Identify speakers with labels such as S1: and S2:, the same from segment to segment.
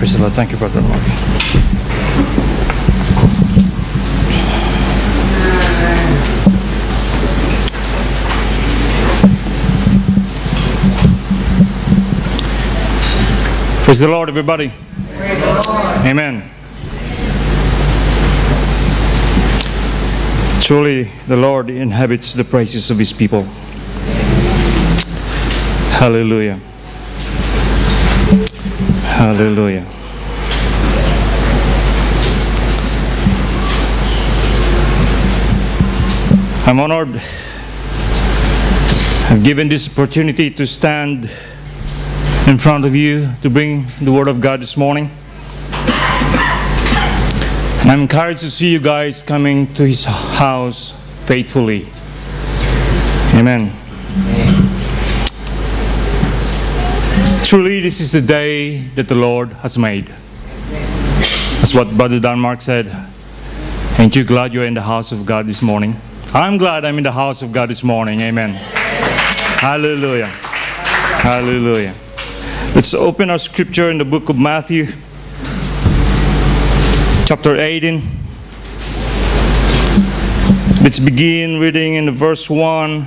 S1: Praise the Lord. Thank you, Brother. Praise the Lord, everybody. Amen. Truly, the Lord inhabits the praises of his people. Hallelujah. Hallelujah. I'm honored. I've given this opportunity to stand in front of you to bring the Word of God this morning. And I'm encouraged to see you guys coming to His house faithfully. Amen. Truly, this is the day that the Lord has made. That's what Brother Denmark said. Ain't you glad you're in the house of God this morning? I'm glad I'm in the house of God this morning. Amen. Hallelujah. Hallelujah. Let's open our scripture in the book of Matthew, chapter 18. Let's begin reading in the verse 1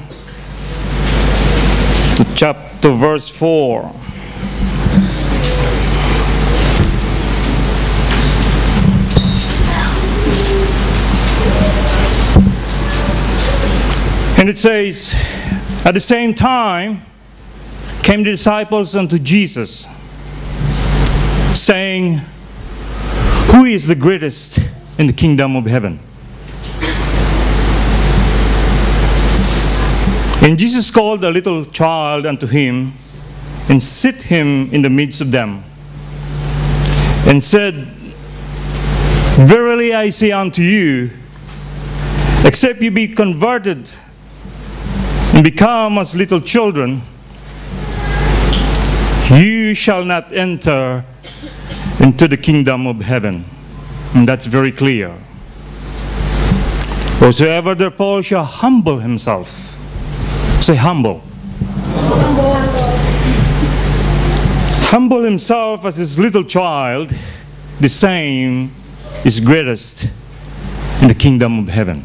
S1: to chapter verse 4. It says, At the same time came the disciples unto Jesus, saying, Who is the greatest in the kingdom of heaven? And Jesus called a little child unto him, and set him in the midst of them, and said, Verily I say unto you, except you be converted and become as little children, you shall not enter into the kingdom of heaven. And that's very clear. Whosoever therefore shall humble himself, say humble. Humble himself as his little child, the same is greatest in the kingdom of heaven.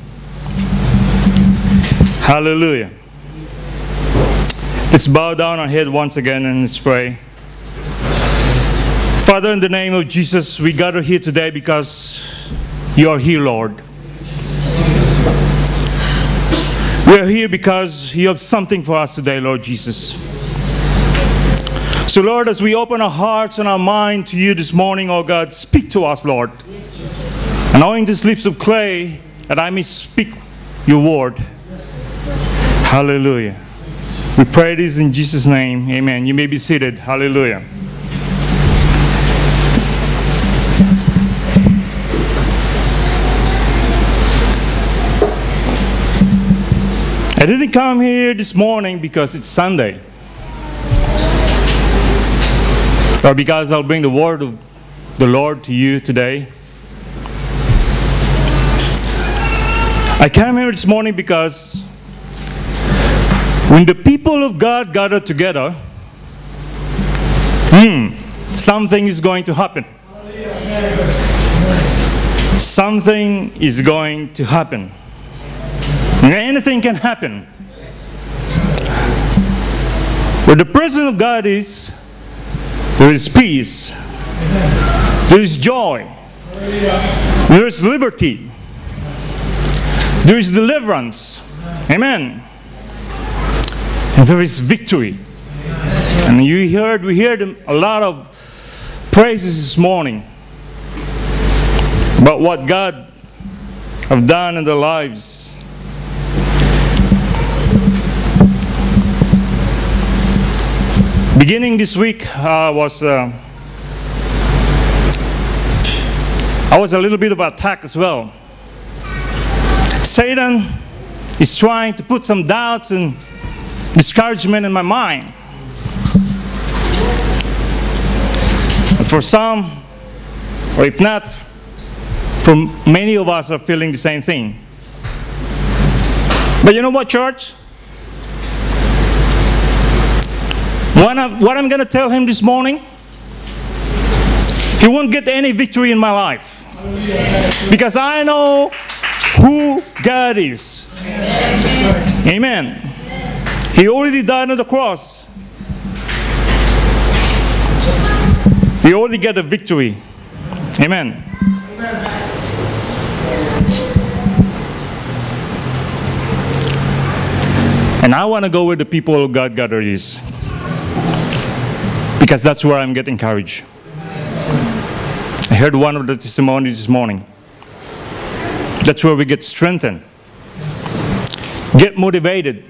S1: Hallelujah. Let's bow down our head once again and let's pray. Father, in the name of Jesus, we gather here today because you are here, Lord. We are here because you have something for us today, Lord Jesus. So, Lord, as we open our hearts and our mind to you this morning, oh God, speak to us, Lord. Anoint these lips of clay that I may speak your word. Hallelujah. We pray this in Jesus' name. Amen. You may be seated. Hallelujah. I didn't come here this morning because it's Sunday. Or because I'll bring the word of the Lord to you today. I came here this morning because when the people of God gather together, hmm, something is going to happen. Something is going to happen. Anything can happen. Where the presence of God is, there is peace, there is joy, there is liberty, there is deliverance. Amen. There is victory. And you heard, we heard a lot of praises this morning about what God have done in their lives. Beginning this week, I was uh, I was a little bit of attack as well. Satan is trying to put some doubts and discouragement in my mind. And for some, or if not, for many of us are feeling the same thing. But you know what, church? What I'm, what I'm going to tell him this morning, He won't get any victory in my life. Because I know who God is. Amen. He already died on the cross. He already got a victory. Amen. And I want to go where the people of God gather is. Because that's where I'm getting courage. I heard one of the testimonies this morning. That's where we get strengthened, get motivated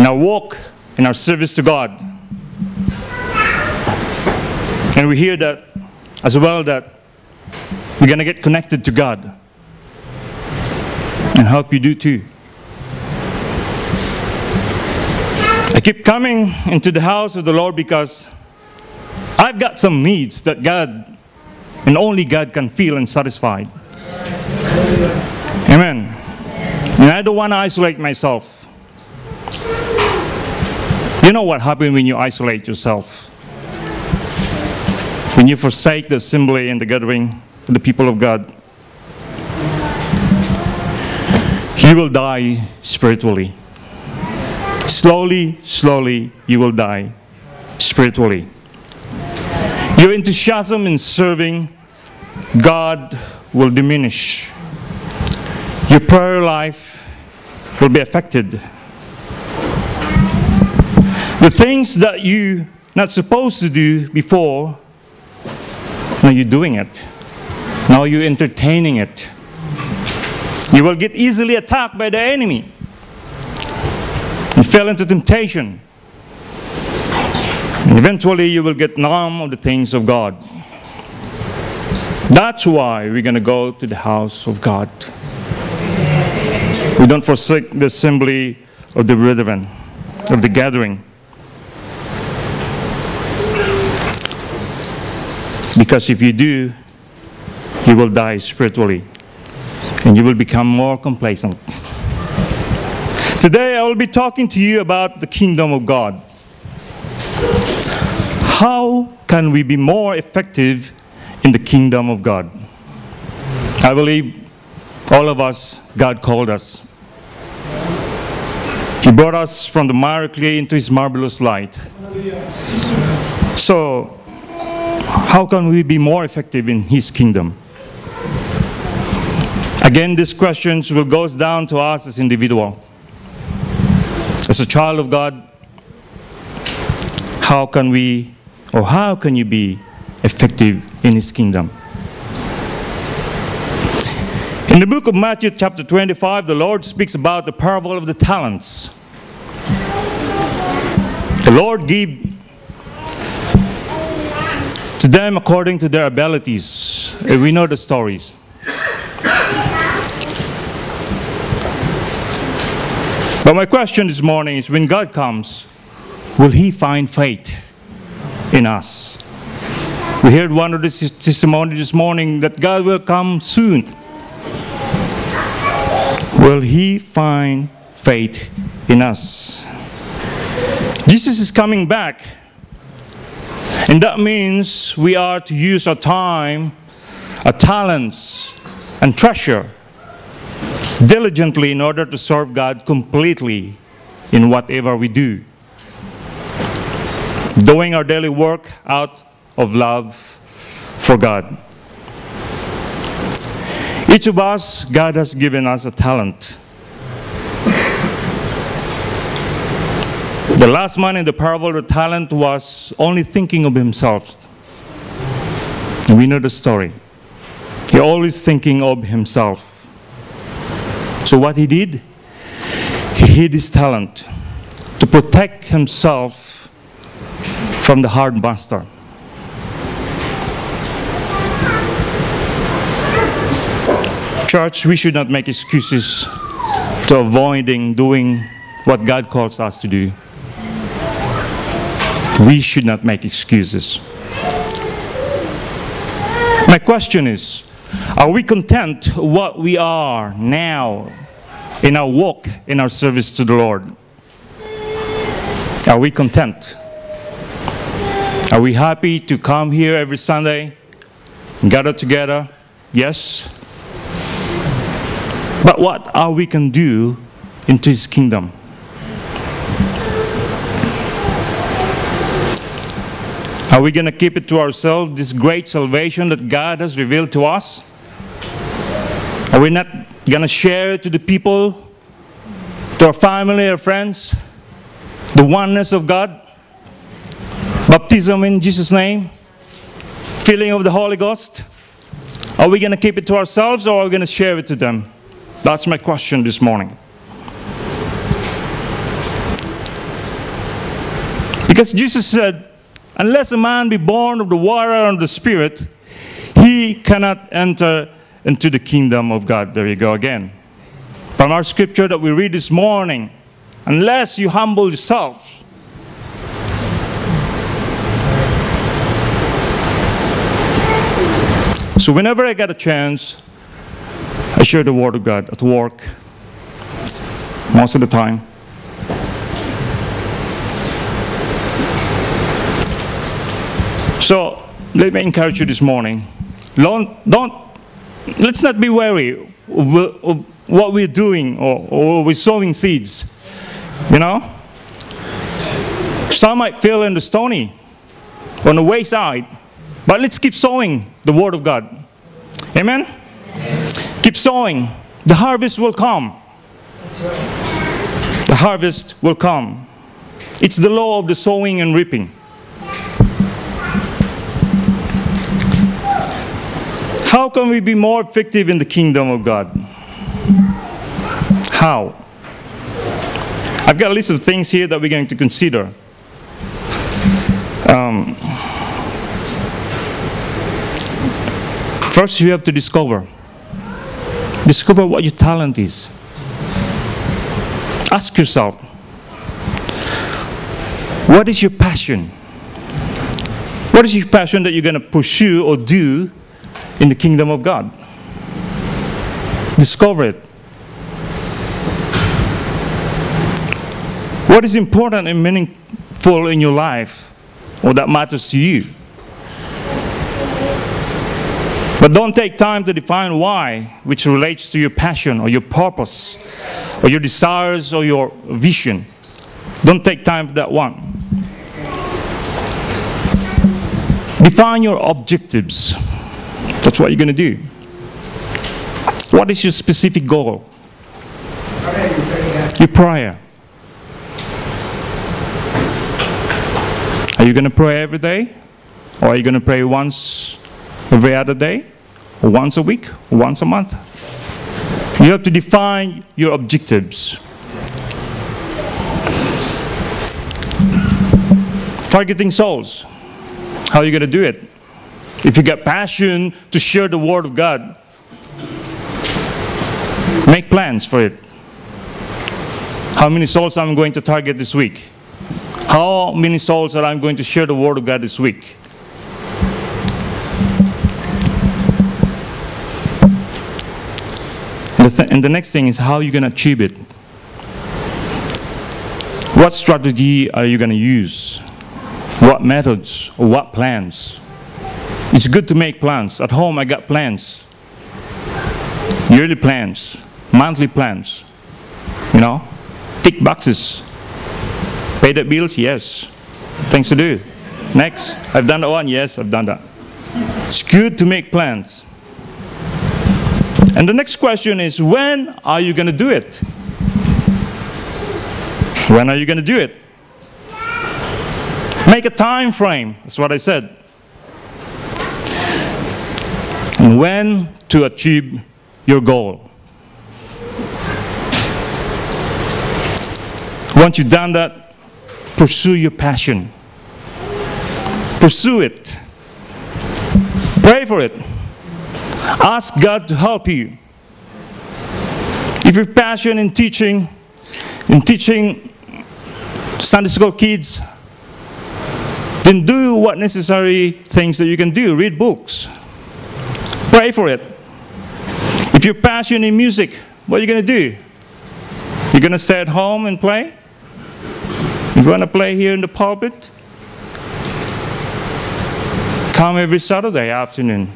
S1: in our walk, in our service to God. And we hear that as well that we're going to get connected to God and help you do too. I keep coming into the house of the Lord because I've got some needs that God and only God can feel and satisfy. Amen. And I don't want to isolate myself. You know what happens when you isolate yourself? When you forsake the assembly and the gathering of the people of God, you will die spiritually. Slowly, slowly, you will die spiritually. Your enthusiasm in serving God will diminish. Your prayer life will be affected. The things that you not supposed to do before, now you're doing it. Now you're entertaining it. You will get easily attacked by the enemy. You fell into temptation. And eventually you will get numb of the things of God. That's why we're going to go to the house of God. We don't forsake the assembly of the brethren, of the gathering. Because if you do, you will die spiritually and you will become more complacent. Today, I will be talking to you about the kingdom of God. How can we be more effective in the kingdom of God? I believe all of us, God called us. He brought us from the mire clay into His marvelous light. So, how can we be more effective in His kingdom? Again, these questions will go down to us as individual. As a child of God, how can we, or how can you be effective in His kingdom? In the book of Matthew, chapter 25, the Lord speaks about the parable of the talents. The Lord gave to them according to their abilities. We know the stories. But my question this morning is when God comes, will He find faith in us? We heard one of the testimony this morning that God will come soon. Will He find faith in us? Jesus is coming back. And that means we are to use our time, our talents, and treasure diligently in order to serve God completely in whatever we do. Doing our daily work out of love for God. Each of us, God has given us a talent. The last man in the parable of the talent was only thinking of himself. We know the story. He always thinking of himself. So what he did, he hid his talent to protect himself from the hard master. Church, we should not make excuses to avoiding doing what God calls us to do. We should not make excuses. My question is, are we content what we are now in our walk, in our service to the Lord? Are we content? Are we happy to come here every Sunday gather together, yes. But what are we can do into his kingdom? Are we going to keep it to ourselves, this great salvation that God has revealed to us? Are we not going to share it to the people, to our family, our friends, the oneness of God? Baptism in Jesus' name? Filling of the Holy Ghost? Are we going to keep it to ourselves or are we going to share it to them? That's my question this morning. Because Jesus said, Unless a man be born of the water and the Spirit, he cannot enter into the kingdom of God. There you go again. From our scripture that we read this morning, unless you humble yourself, So whenever I get a chance, I share the word of God at work, most of the time. So let me encourage you this morning. Don't, don't let's not be wary of what we're doing or, or we're sowing seeds. You know? Some might feel in the stony, on the wayside, but let's keep sowing the word of God. Amen? Keep sowing. The harvest will come. The harvest will come. It's the law of the sowing and reaping. How can we be more effective in the kingdom of God? How? I've got a list of things here that we're going to consider. Um, first, you have to discover. Discover what your talent is. Ask yourself, what is your passion? What is your passion that you're going to pursue or do in the kingdom of God. Discover it. What is important and meaningful in your life or that matters to you? But don't take time to define why, which relates to your passion or your purpose or your desires or your vision. Don't take time for that one. Define your objectives. That's what you're going to do. What is your specific goal? Your prayer. Are you going to pray every day? Or are you going to pray once every other day? Once a week? Once a month? You have to define your objectives. Targeting souls. How are you going to do it? If you got passion to share the Word of God, make plans for it. How many souls I'm going to target this week? How many souls are I'm going to share the Word of God this week? And the next thing is how you're you going to achieve it? What strategy are you going to use? What methods what plans? It's good to make plans. At home, I got plans. Yearly plans, monthly plans. You know, tick boxes. Pay the bills? Yes. Things to do. Next, I've done that one. Yes, I've done that. It's good to make plans. And the next question is, when are you going to do it? When are you going to do it? Make a time frame. That's what I said. And when to achieve your goal. Once you've done that, pursue your passion. Pursue it. Pray for it. Ask God to help you. If your passion in teaching, in teaching Sunday school kids, then do what necessary things that you can do. Read books. Pray for it. If you're passionate in music, what are you going to do? You're going to stay at home and play? You're going to play here in the pulpit? Come every Saturday afternoon.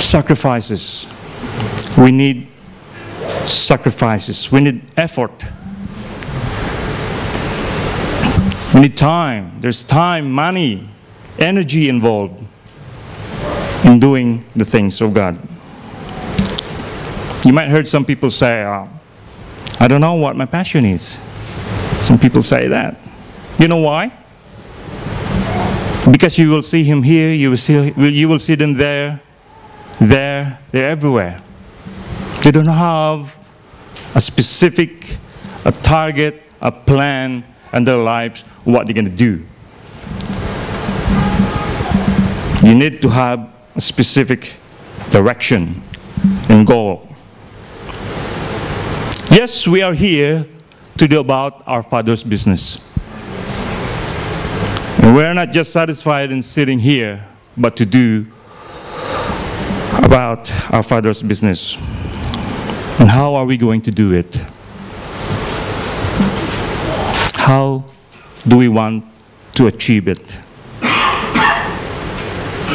S1: Sacrifices. We need sacrifices. We need effort. We need time. There's time, money, energy involved in doing the things of God. You might heard some people say, uh, I don't know what my passion is. Some people say that. You know why? Because you will see him here, you will see, you will see them there, there, they're everywhere. They don't have a specific, a target, a plan in their lives, what they're going to do. You need to have specific direction and goal. Yes, we are here to do about our Father's business. And we're not just satisfied in sitting here, but to do about our Father's business. And how are we going to do it? How do we want to achieve it?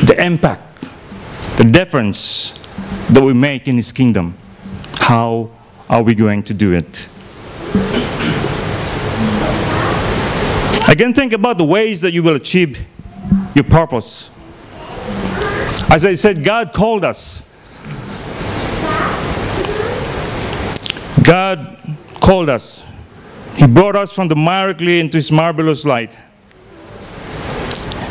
S1: The impact, the difference that we make in His kingdom. How are we going to do it? Again, think about the ways that you will achieve your purpose. As I said, God called us. God called us. He brought us from the mire clay into His marvelous light.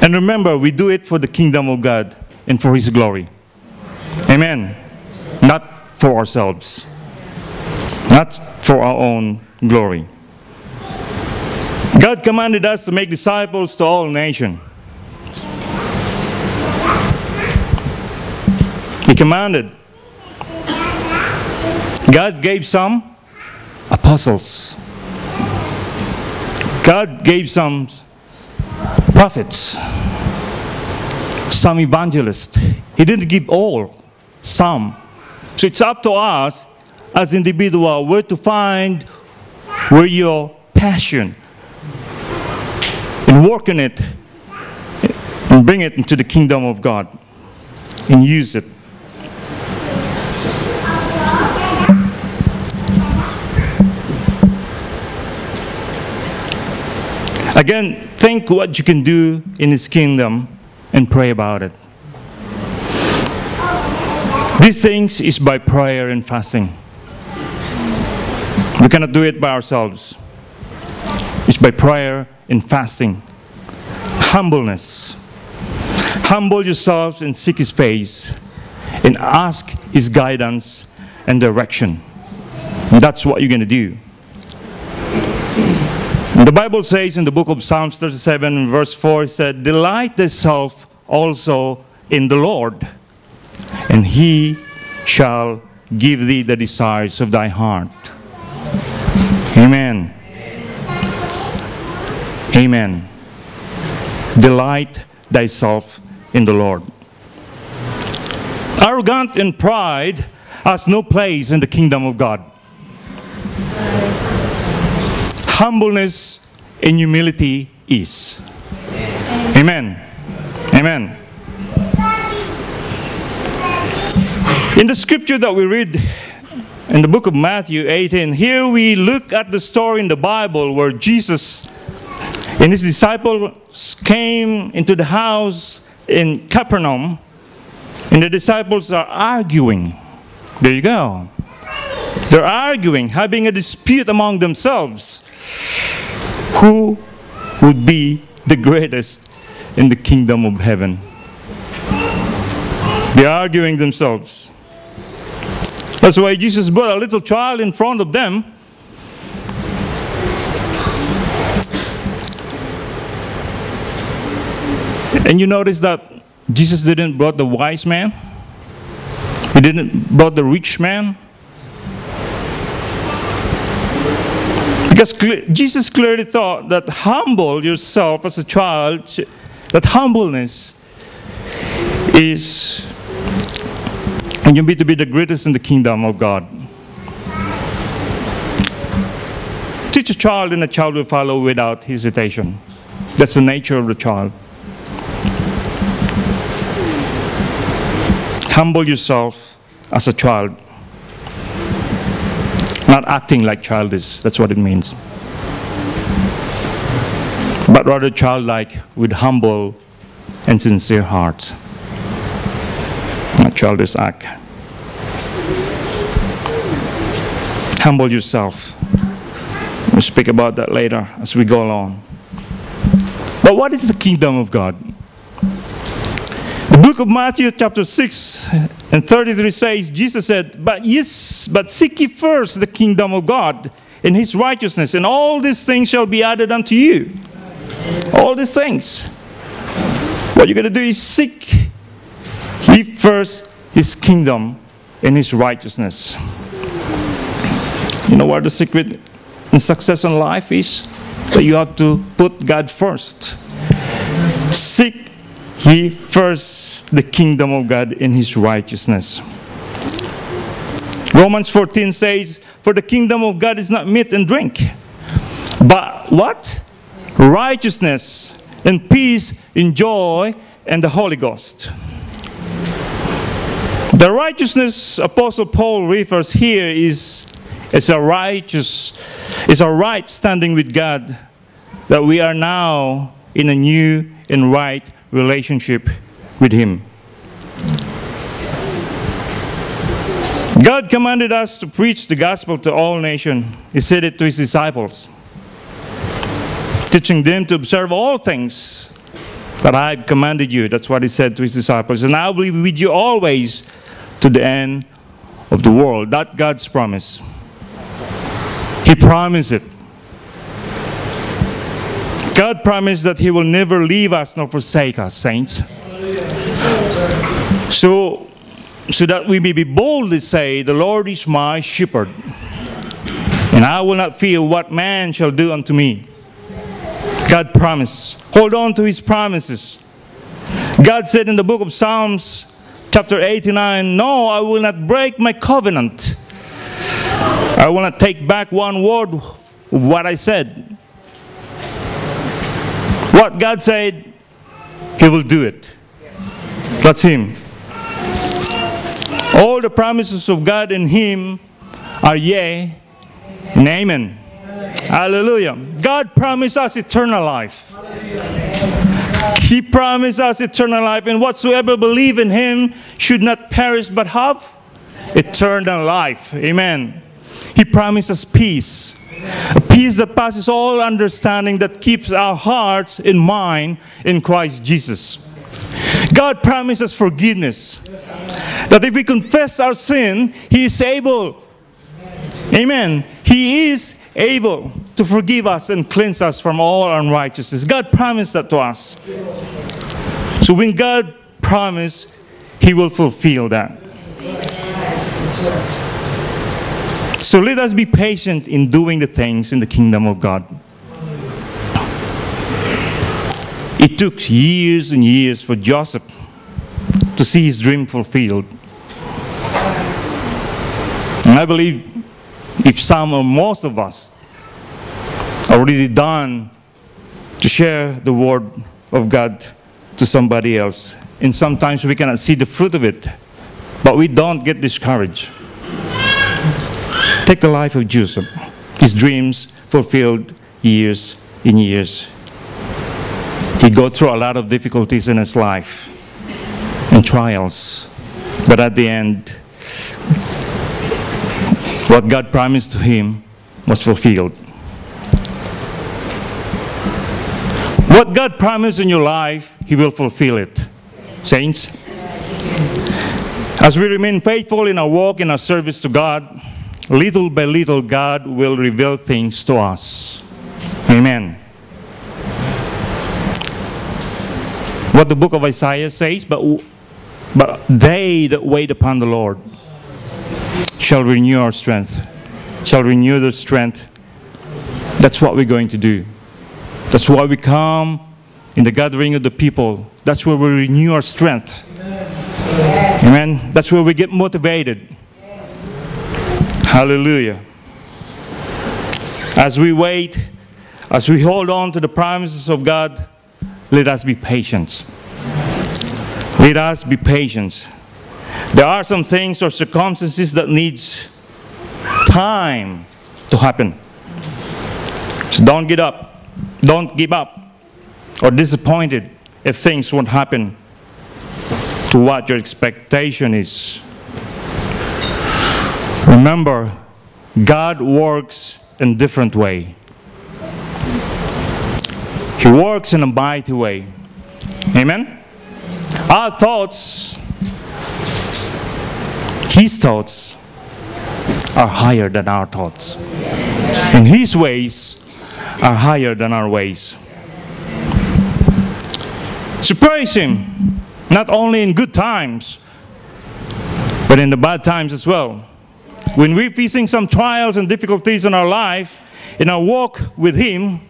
S1: And remember, we do it for the kingdom of God and for His glory. Amen. Not for ourselves not for our own glory. God commanded us to make disciples to all nations. He commanded. God gave some apostles. God gave some prophets, some evangelists. He didn't give all, some. So it's up to us as individual where to find where your passion and work in it and bring it into the kingdom of God and use it. Again, think what you can do in His kingdom and pray about it. These things is by prayer and fasting. We cannot do it by ourselves. It's by prayer and fasting. Humbleness. Humble yourselves and seek His face and ask His guidance and direction. And that's what you're going to do. The Bible says in the book of Psalms 37, verse 4, it said, Delight thyself also in the Lord, and He shall give thee the desires of thy heart. Amen. Amen. Delight thyself in the Lord. Arrogant and pride has no place in the kingdom of God. Humbleness and humility is. Amen. Amen. In the scripture that we read in the book of Matthew 18, here we look at the story in the Bible where Jesus and his disciples came into the house in Capernaum, and the disciples are arguing. There you go. They're arguing, having a dispute among themselves. Who would be the greatest in the kingdom of heaven? They're arguing themselves. That's why Jesus brought a little child in front of them. And you notice that Jesus didn't brought the wise man. He didn't brought the rich man. Because Jesus clearly thought that humble yourself as a child, that humbleness is and you'll be to be the greatest in the kingdom of God. Teach a child, and a child will follow without hesitation. That's the nature of the child. Humble yourself as a child. Not acting like childish, that's what it means. But rather childlike with humble and sincere hearts. Childish act. Humble yourself. We'll speak about that later as we go along. But what is the kingdom of God? The book of Matthew, chapter 6 and 33 says, Jesus said, But yes, but seek ye first the kingdom of God and his righteousness, and all these things shall be added unto you. All these things. What you're going to do is seek ye first his kingdom and his righteousness. You know what the secret in success in life is? That you have to put God first. Seek ye first the kingdom of God in his righteousness. Romans 14 says, For the kingdom of God is not meat and drink, but what? Righteousness and peace and joy and the Holy Ghost. The righteousness Apostle Paul refers here is it's a righteous, it's a right standing with God that we are now in a new and right relationship with Him. God commanded us to preach the gospel to all nations. He said it to His disciples, teaching them to observe all things that I've commanded you. That's what He said to His disciples. And I will be with you always to the end of the world. That God's promise. He promised it. God promised that He will never leave us nor forsake us, saints. So, so that we may be bold boldly say, The Lord is my shepherd, and I will not fear what man shall do unto me. God promised. Hold on to His promises. God said in the book of Psalms, chapter 89, No, I will not break my covenant. I want to take back one word what I said. What God said, He will do it. That's Him. All the promises of God in Him are yea and amen. Hallelujah. God promised us eternal life. He promised us eternal life, and whatsoever believe in Him should not perish but have eternal life. Amen. He promises us peace. A peace that passes all understanding that keeps our hearts in mind in Christ Jesus. God promises us forgiveness. That if we confess our sin, He is able. Amen. He is able to forgive us and cleanse us from all unrighteousness. God promised that to us. So when God promised, He will fulfill that. So let us be patient in doing the things in the kingdom of God. It took years and years for Joseph to see his dream fulfilled. And I believe if some or most of us already done to share the word of God to somebody else, and sometimes we cannot see the fruit of it, but we don't get discouraged. Take the life of Joseph. His dreams fulfilled years in years. He go through a lot of difficulties in his life and trials. But at the end, what God promised to him was fulfilled. What God promised in your life, He will fulfill it. Saints, as we remain faithful in our walk, in our service to God, little by little, God will reveal things to us. Amen. What the book of Isaiah says, but, but they that wait upon the Lord shall renew our strength, shall renew their strength. That's what we're going to do. That's why we come in the gathering of the people. That's where we renew our strength. Amen. That's where we get motivated. Hallelujah. As we wait, as we hold on to the promises of God, let us be patient. Let us be patient. There are some things or circumstances that needs time to happen. So don't get up. Don't give up or disappointed if things won't happen to what your expectation is. Remember, God works in different way. He works in a mighty way. Amen? Our thoughts, His thoughts, are higher than our thoughts. And His ways are higher than our ways. So praise Him, not only in good times, but in the bad times as well. When we're facing some trials and difficulties in our life, in our walk with Him,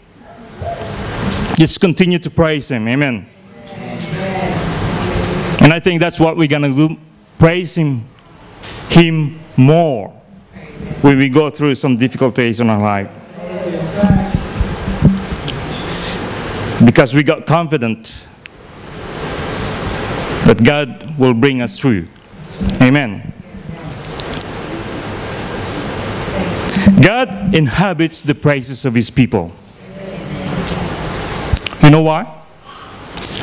S1: just continue to praise Him. Amen. And I think that's what we're going to do praise Him, Him more when we go through some difficulties in our life. Because we got confident that God will bring us through. Amen. God inhabits the praises of his people. You know why?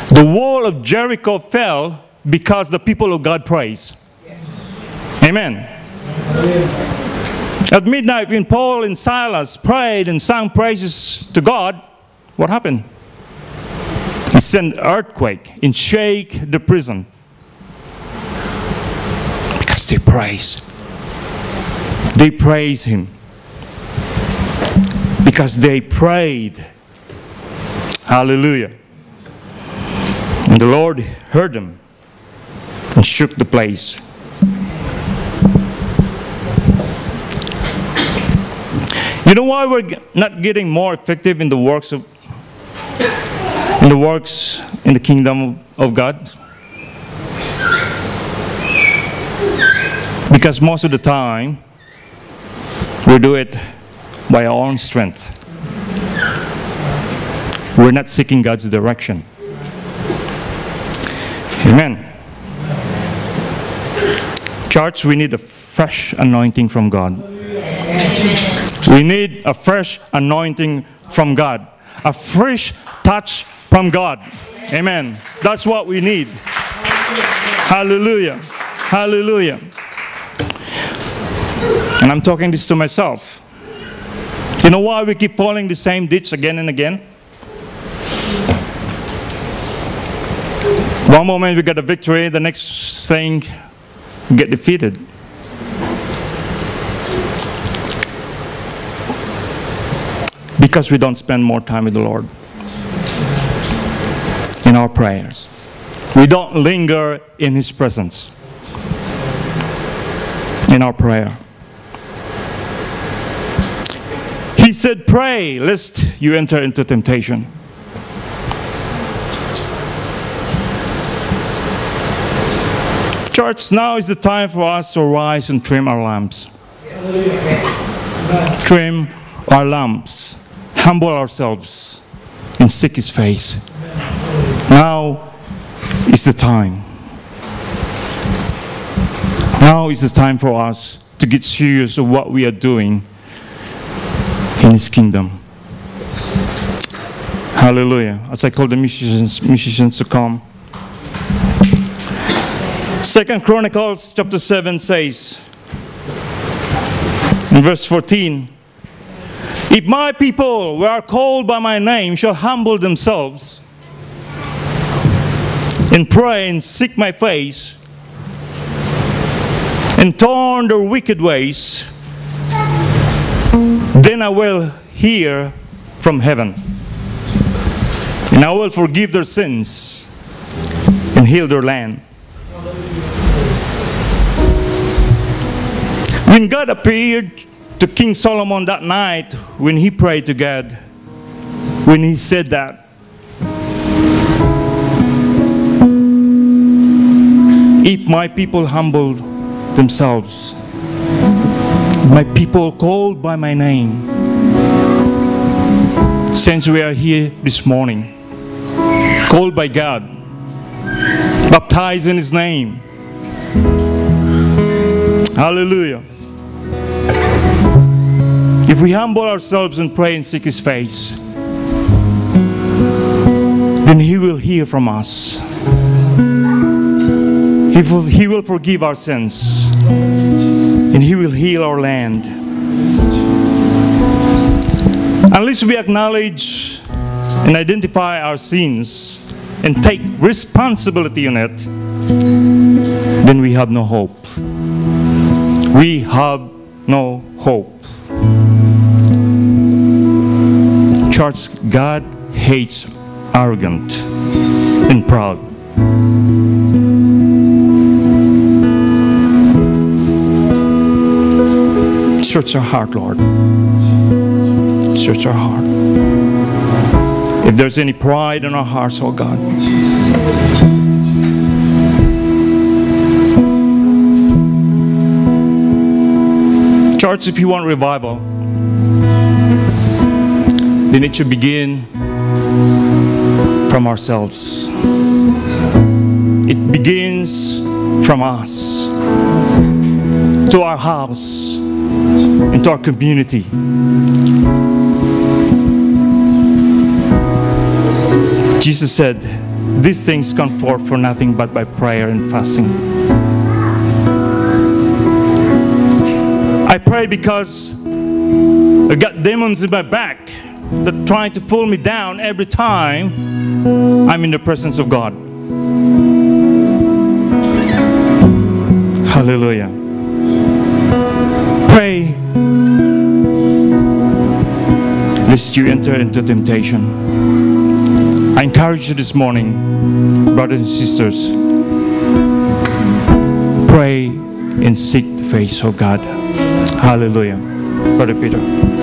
S1: The wall of Jericho fell because the people of God praise. Amen. At midnight, when Paul and Silas prayed and sang praises to God, what happened? He sent earthquake and shake the prison because they praise. They praise Him because they prayed. Hallelujah. And the Lord heard them and shook the place. You know why we're not getting more effective in the works of in the works in the kingdom of God? Because most of the time we do it by our own strength. We're not seeking God's direction. Amen. Church, we need a fresh anointing from God. We need a fresh anointing from God. A fresh touch from God. Amen. That's what we need. Hallelujah. Hallelujah. And I'm talking this to myself. You know why we keep falling the same ditch again and again? One moment we get a victory, the next thing we get defeated. Because we don't spend more time with the Lord in our prayers. We don't linger in His presence in our prayer. He said, Pray lest you enter into temptation. Church, now is the time for us to rise and trim our lamps. Trim our lamps. Humble ourselves and seek His face. Now is the time. Now is the time for us to get serious of what we are doing in His kingdom. Hallelujah. As I call the musicians, musicians to come. Second Chronicles chapter 7 says in verse 14 If my people who are called by my name shall humble themselves and pray and seek my face and turn their wicked ways, then I will hear from heaven and I will forgive their sins and heal their land. When God appeared to King Solomon that night, when he prayed to God, when he said that, if my people humble themselves, my people called by my name, since we are here this morning, called by God, baptized in His name, Hallelujah. If we humble ourselves and pray and seek His face, then He will hear from us. He will, he will forgive our sins and He will heal our land. Unless we acknowledge and identify our sins and take responsibility on it, then we have no hope. We have no hope. Church, God hates arrogant and proud. Search our heart, Lord. Search our heart. If there's any pride in our hearts, oh God, Church, if you want revival, then it should begin from ourselves. It begins from us to our house and to our community. Jesus said, These things come forth for nothing but by prayer and fasting. I pray because I got demons in my back that try to pull me down every time I'm in the presence of God. Hallelujah. Lest you enter into temptation. I encourage you this morning, brothers and sisters, pray and seek the face of God. Hallelujah. Brother Peter.